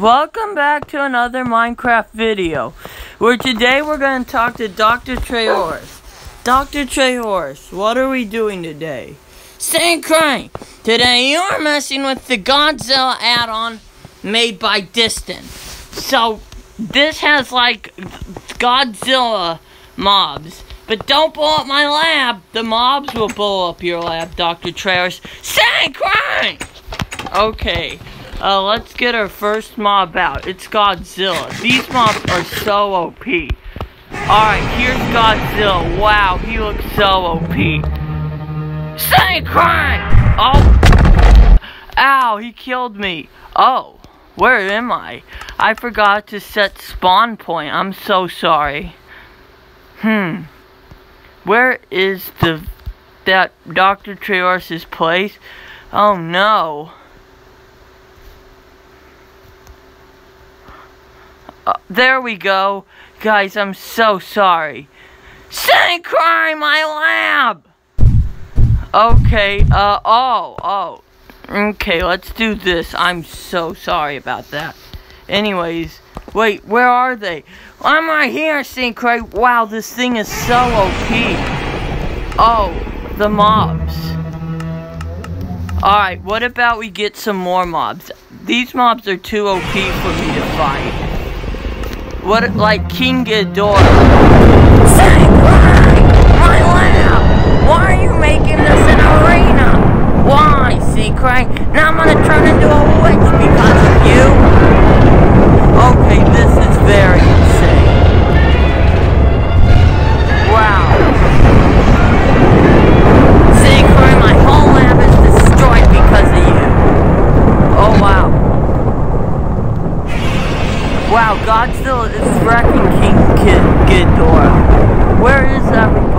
welcome back to another Minecraft video, where today we're going to talk to Dr. Trayaurus. Dr. Trayaurus, what are we doing today? Saint Crane, today you are messing with the Godzilla add-on made by Distant. So, this has like Godzilla mobs. But don't blow up my lab. The mobs will blow up your lab, Dr. Trayaurus. Saint Crane! Okay. Uh, let's get our first mob out. It's Godzilla. These mobs are so OP. Alright, here's Godzilla. Wow, he looks so OP. Say crime! Oh! Ow, he killed me. Oh, where am I? I forgot to set spawn point. I'm so sorry. Hmm. Where is the... that Dr. Trayaurus' place? Oh no. There we go. Guys, I'm so sorry. Saint Crime, my lab! Okay, uh, oh, oh. Okay, let's do this. I'm so sorry about that. Anyways, wait, where are they? I'm right here, Crime. Wow, this thing is so OP. Oh, the mobs. Alright, what about we get some more mobs? These mobs are too OP for me to fight. What, like King Ghidorah?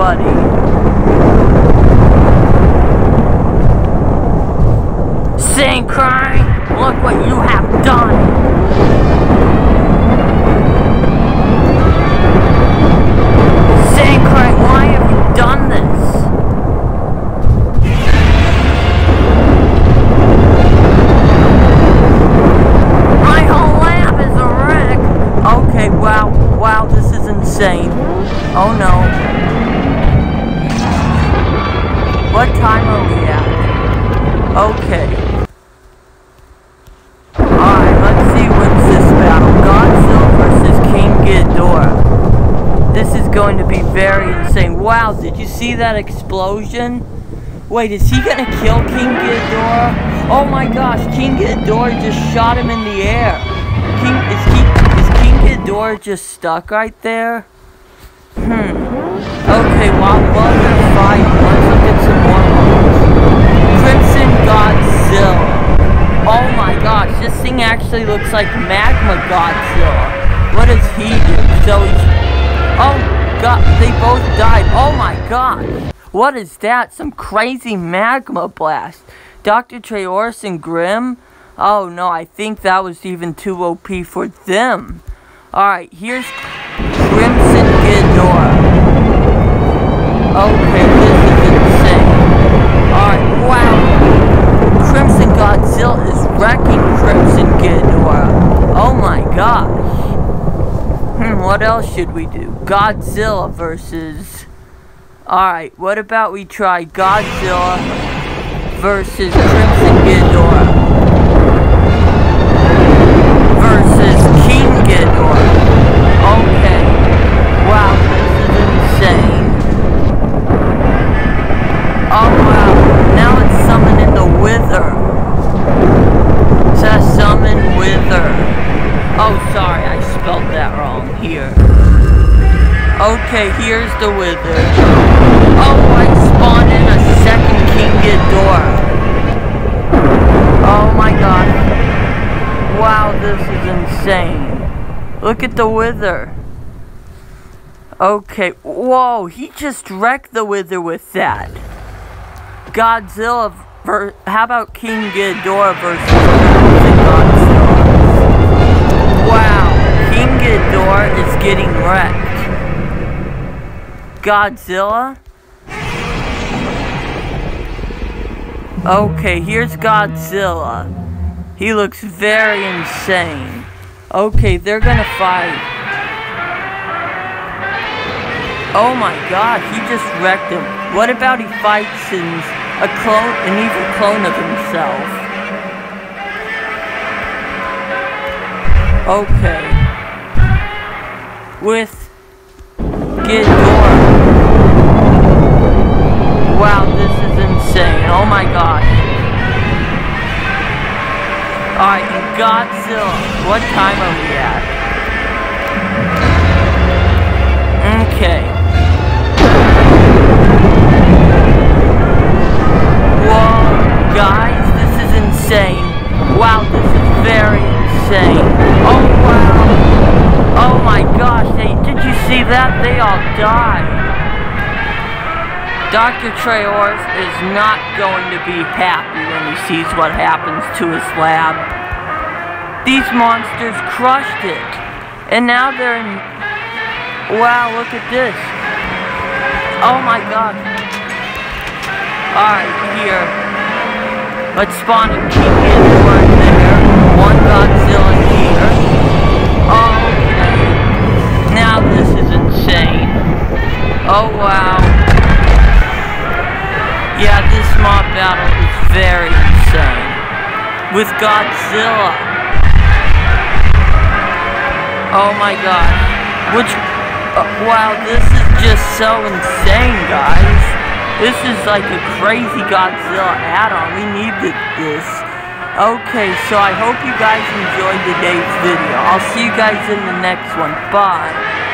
Everybody? Saint Crime, look what you have done. Very insane. Wow, did you see that explosion? Wait, is he gonna kill King Ghidorah? Oh my gosh, King Ghidorah just shot him in the air. King, is, he, is King Ghidorah just stuck right there? Hmm. Okay, while, while they're fighting, let's look at some more ones. Crimson Godzilla. Oh my gosh, this thing actually looks like Magma Godzilla. What does he do? So he's... Oh god, they both died. Oh my god. What is that? Some crazy magma blast. Dr. Trayaurus and Grimm? Oh no, I think that was even too OP for them. Alright, here's Crimson Ghidorah. Okay, this is insane. Alright, wow. Crimson Godzilla is wrecking Crimson Ghidorah. Oh my gosh. Hmm, what else should we do? Godzilla versus... Alright, what about we try Godzilla versus Crimson Ghidorah Okay, here's the Wither. Oh, I spawned in a second King Ghidorah. Oh my god. Wow, this is insane. Look at the Wither. Okay, whoa, he just wrecked the Wither with that. Godzilla, ver how about King Ghidorah versus Godzilla? Wow, King Ghidorah is getting wrecked. Godzilla? Okay, here's Godzilla. He looks very insane. Okay, they're gonna fight. Oh my god, he just wrecked him. What about he fights in a clone, an evil clone of himself? Okay. With Ghidorah. Alright, Godzilla. What time are we at? Okay. Whoa, guys, this is insane. Wow, this is very insane. Oh, wow. Oh my gosh, they, did you see that? They all died. Dr. Trayaurus is not going to be happy when he sees what happens to his lab. These monsters crushed it. And now they're in... Wow, look at this. Oh my god. Alright, here. Let's spawn a in right there. One Godzilla here. Okay. Now this is insane. Oh wow. Yeah, this mob battle is very insane. With Godzilla. Oh my god. Which, uh, wow, this is just so insane, guys. This is like a crazy Godzilla add-on. We needed this. Okay, so I hope you guys enjoyed today's video. I'll see you guys in the next one. Bye.